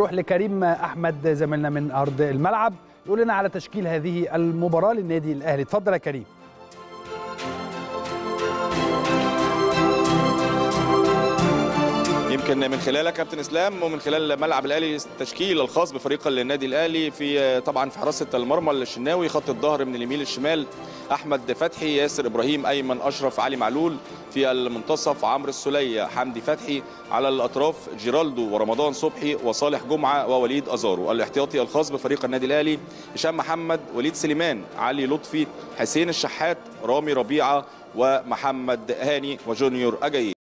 نروح لكريم أحمد زميلنا من أرض الملعب يقول لنا على تشكيل هذه المباراة للنادي الأهلي. اتفضل يا كريم. يمكن من خلالك كابتن إسلام ومن خلال ملعب الأهلي التشكيل الخاص بفريق النادي الأهلي في طبعا في حراسة المرمى الشناوي خط الظهر من اليمين للشمال أحمد فتحي ياسر إبراهيم أيمن أشرف علي معلول في المنتصف عمرو السولية حمدي فتحي على الأطراف جيرالدو ورمضان صبحي وصالح جمعة ووليد أزارو. الاحتياطي الخاص بفريق النادي الأهلي هشام محمد وليد سليمان علي لطفي حسين الشحات رامي ربيعة ومحمد هاني وجونيور اجاي